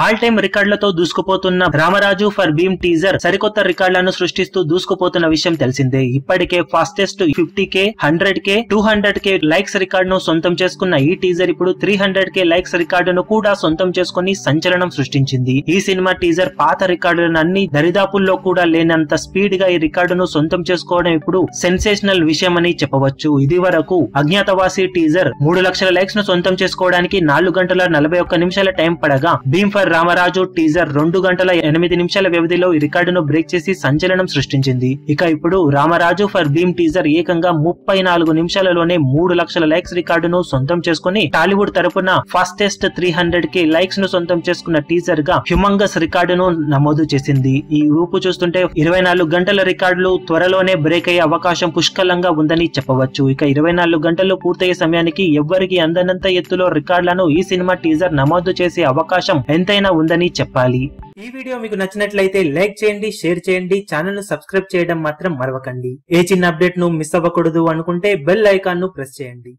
All time రికార్డులతో దూసుకుపోతున్న Ramaraju for Bheem teaser సరికొత్త రికార్డులను సృష్టిస్తూ దూసుకుపోతున్న విషయం తెలిసిందే. ఇప్పటికే fastest fifty K hundred K two hundred K likes రికార్డును సొంతం చేసుకున్న ఈ టీజర్ ఇప్పుడు త్రీ హండ్రెడ్ కే లైక్స్ రికార్డును కూడా సొంతం చేసుకుని సంచలనం సృష్టించింది. ఈ సినిమా టీజర్ పాత రికార్డులను అన్ని దరిదాపుల్లో కూడా లేనంత స్పీడ్గా ఈ రికార్డును సొంతం చేసుకోవడం ఇప్పుడు సెన్సేషనల్ విషయం అని చెప్పవచ్చు. ఇది వరకు అజ్ఞాతవాసి టీజర్ మూడు లక్షల లైక్స్ను సొంతం చేసుకోవడానికి నాలుగు గంటల నలభై ఒక్క నిమిషాల టైం పడగా భీమ్ ఫర్ రామరాజు టీజర్ రెండు గంటల ఎనిమిది నిమిషాల వ్యవధిలో ఈ రికార్డును బ్రేక్ చేసి సంచలనం సృష్టించింది. ఇక ఇప్పుడు రామరాజు ఫర్ భీమ్ టీజర్ ఏకంగా ముప్పై నాలుగు నిమిషాలలోనే మూడు లక్షల లైక్స్ రికార్డును సొంతం చేసుకుని టాలీవుడ్ తరపున ఫాస్టెస్ట్ త్రీ హండ్రెడ్ కే లైక్స్ను సొంతం చేసుకున్న టీజర్గా హ్యుమంగస్ రికార్డును నమోదు చేసింది. ఈ ఊపు చూస్తుంటే ఇరవై నాలుగు గంటల రికార్డులు త్వరలోనే బ్రేక్ అయ్యే అవకాశం పుష్కలంగా ఉందని చెప్పవచ్చు. ఇక ఇరవై నాలుగు గంటలు పూర్తయ్యే సమయానికి ఎవ్వరికి అందనంత ఎత్తులో రికార్డులను ఈ సినిమా టీజర్ నమోదు చేసే అవకాశం ఎంతైనా ఉందని చెప్పాలి. ఈ వీడియో మీకు నచ్చినట్లయితే లైక్ చేయండి షేర్ చేయండి ఛానల్ను సబ్స్క్రైబ్ చేయడం మాత్రం మరవకండి. ఏ చిన్న అప్డేట్ను మిస్ అవ్వకూడదు అనుకుంటే బెల్ ఐకాన్ను ప్రెస్ చేయండి.